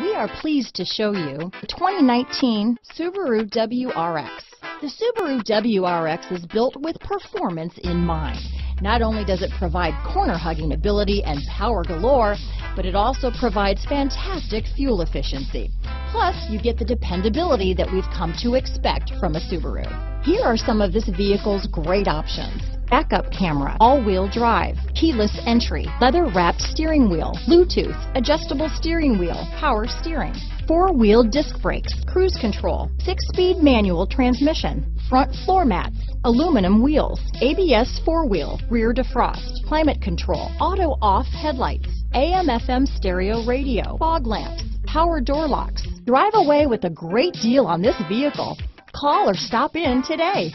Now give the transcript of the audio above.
We are pleased to show you the 2019 Subaru WRX. The Subaru WRX is built with performance in mind. Not only does it provide corner-hugging ability and power galore, but it also provides fantastic fuel efficiency. Plus, you get the dependability that we've come to expect from a Subaru. Here are some of this vehicle's great options backup camera, all-wheel drive, keyless entry, leather-wrapped steering wheel, Bluetooth, adjustable steering wheel, power steering, four-wheel disc brakes, cruise control, six-speed manual transmission, front floor mats, aluminum wheels, ABS four-wheel, rear defrost, climate control, auto-off headlights, AM-FM stereo radio, fog lamps, power door locks. Drive away with a great deal on this vehicle. Call or stop in today.